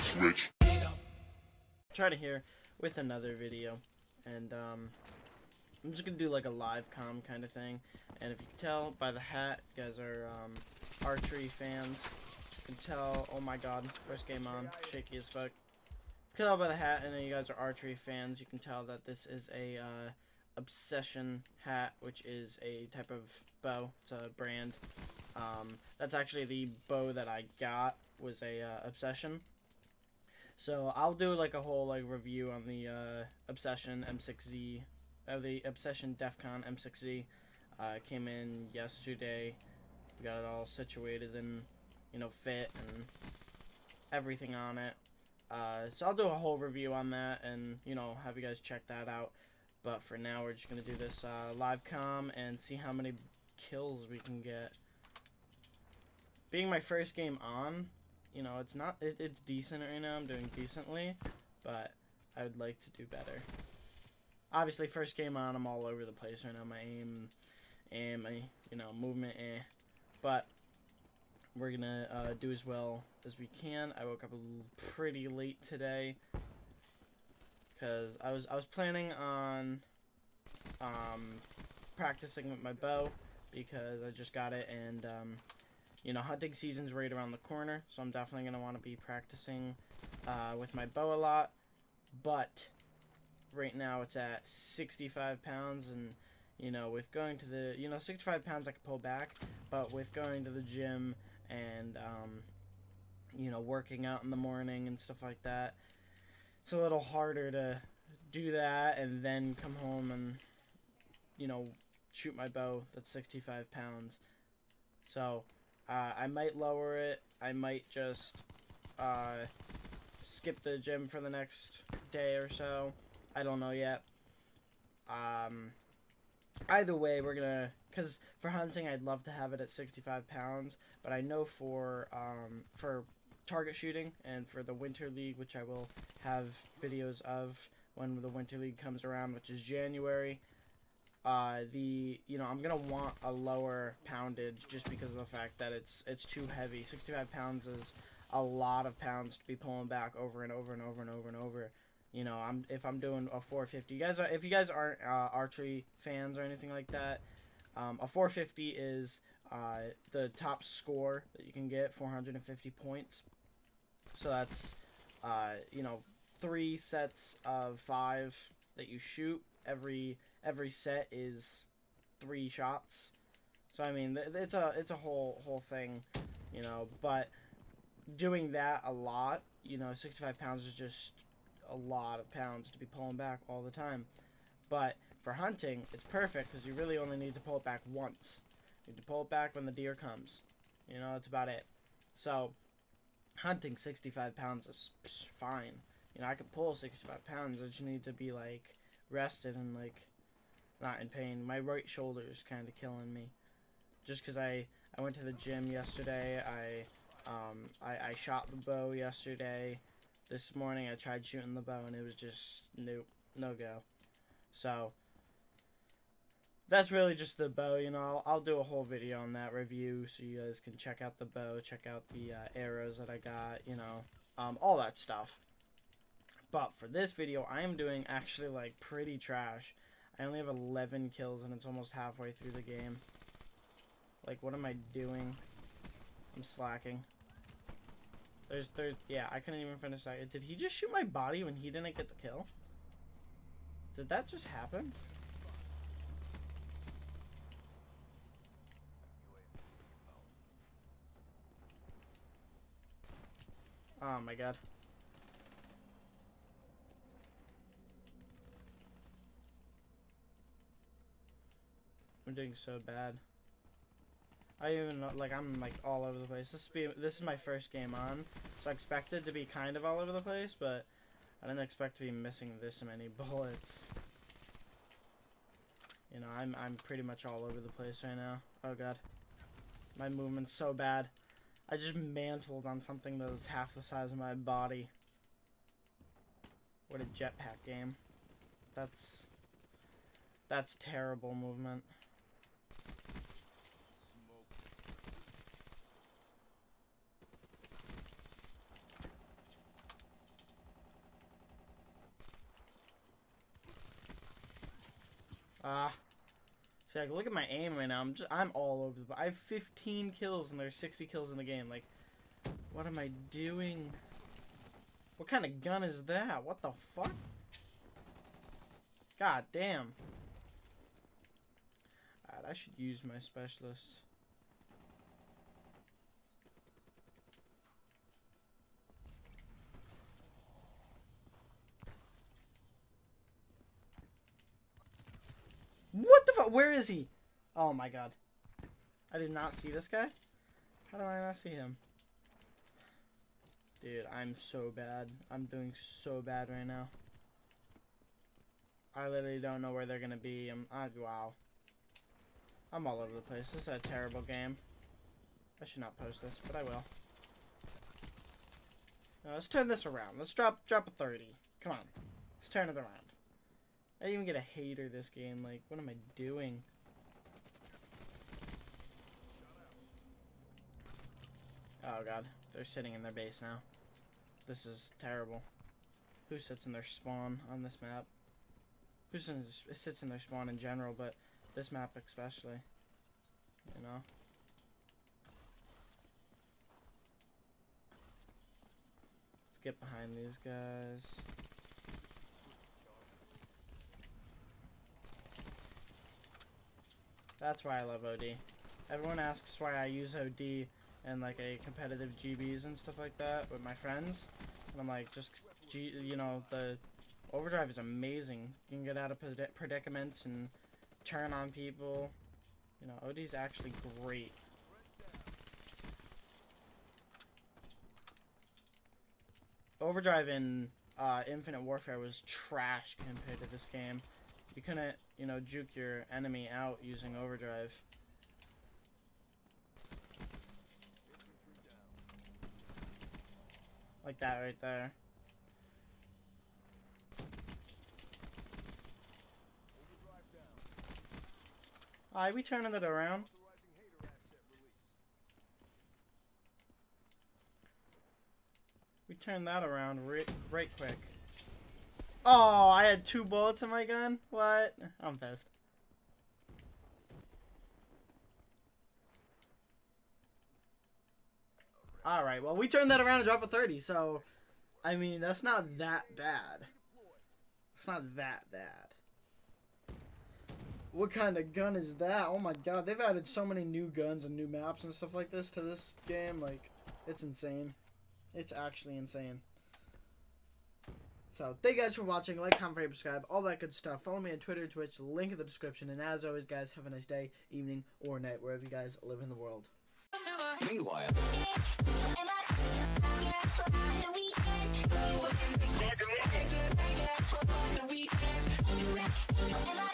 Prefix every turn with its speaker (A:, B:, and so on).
A: Switch.
B: Trident here with another video and um I'm just gonna do like a live com kind of thing and if you can tell by the hat you guys are um archery fans you can tell oh my god first game on shaky as fuck you can tell by the hat and then you guys are archery fans you can tell that this is a uh, obsession hat which is a type of bow it's a brand um, that's actually the bow that I got was a uh, obsession so I'll do like a whole like review on the uh, Obsession M6Z, uh, the Obsession DEFCON M6Z. Uh, came in yesterday. We got it all situated and you know fit and everything on it. Uh, so I'll do a whole review on that and you know have you guys check that out. But for now we're just gonna do this uh, live com and see how many kills we can get. Being my first game on, you know, it's not, it, it's decent right now. I'm doing decently, but I would like to do better. Obviously, first game on, I'm all over the place right now. My aim, and my, you know, movement, eh. But we're gonna uh, do as well as we can. I woke up pretty late today because I was I was planning on um, practicing with my bow because I just got it and um, you know, hunting season's right around the corner, so I'm definitely to want to be practicing uh, with my bow a lot. But right now it's at 65 pounds, and, you know, with going to the, you know, 65 pounds I could pull back, but with going to the gym and, um, you know, working out in the morning and stuff like that, it's a little harder to do that and then come home and, you know, shoot my bow that's 65 pounds. So, uh, I might lower it. I might just uh, skip the gym for the next day or so. I don't know yet. Um, either way, we're gonna because for hunting, I'd love to have it at 65 pounds, but I know for um, for target shooting and for the winter league, which I will have videos of when the winter league comes around, which is January uh, the you know I'm gonna want a lower poundage just because of the fact that it's it's too heavy. 65 pounds is a lot of pounds to be pulling back over and over and over and over and over. You know, I'm if I'm doing a 450. You guys are if you guys aren't uh, archery fans or anything like that, um, a 450 is uh, the top score that you can get, 450 points. So that's uh, you know three sets of five that you shoot every every set is three shots. So I mean, it's a it's a whole whole thing, you know. But doing that a lot, you know, 65 pounds is just a lot of pounds to be pulling back all the time. But for hunting, it's perfect because you really only need to pull it back once. You need to pull it back when the deer comes. You know, that's about it. So hunting 65 pounds is fine. You know, I could pull 65 pounds. I just need to be like rested and like not in pain. My right shoulder is kind of killing me. Just because I, I went to the gym yesterday. I, um, I, I shot the bow yesterday. This morning I tried shooting the bow and it was just nope, no go. So, that's really just the bow, you know. I'll, I'll, do a whole video on that review so you guys can check out the bow, check out the uh, arrows that I got, you know, um, all that stuff. But for this video, I am doing actually like pretty trash. I only have 11 kills and it's almost halfway through the game. Like, what am I doing? I'm slacking. There's, there's, yeah, I couldn't even finish that. Did he just shoot my body when he didn't get the kill? Did that just happen? Oh my god. I'm doing so bad. I even like I'm like all over the place. This be this is my first game on, so I expected to be kind of all over the place, but I didn't expect to be missing this many bullets. You know, I'm I'm pretty much all over the place right now. Oh god, my movement's so bad. I just mantled on something that was half the size of my body. What a jetpack game. That's That's terrible movement. Ah. See, like, look at my aim right now. I'm just, I'm all over the. I have 15 kills and there's 60 kills in the game. Like, what am I doing? What kind of gun is that? What the fuck? God damn. Alright, I should use my specialist. Where is he? Oh my god. I did not see this guy. How do I not see him? Dude, I'm so bad. I'm doing so bad right now. I literally don't know where they're gonna be. I'm, I, wow. I'm all over the place. This is a terrible game. I should not post this, but I will. Now, let's turn this around. Let's drop drop a 30. Come on. Let's turn it around. I even get a hater this game. Like, what am I doing? Oh god, they're sitting in their base now. This is terrible. Who sits in their spawn on this map? Who sits, in their spawn in general, but this map especially. You know? Let's get behind these guys. That's why I love OD. Everyone asks why I use OD and like a competitive GBs and stuff like that with my friends. And I'm like, just, G you know, the overdrive is amazing. You can get out of predicaments and turn on people. You know, OD's actually great. Overdrive in uh, Infinite Warfare was trash compared to this game. You couldn't, you know, juke your enemy out using overdrive. Like that right there. Alright, we turning it around. We turned that around right, right quick. Oh, I had two bullets in my gun? What? I'm pissed. Alright, well, we turned that around and dropped a 30, so, I mean, that's not that bad. It's not that bad. What kind of gun is that? Oh my god, they've added so many new guns and new maps and stuff like this to this game, like, it's insane. It's actually insane. So, thank you guys for watching. Like, comment, favorite, subscribe, all that good stuff. Follow me on Twitter, Twitch, link in the description. And as always, guys, have a nice day, evening, or night, wherever you guys live in the world.
C: Meanwhile. Am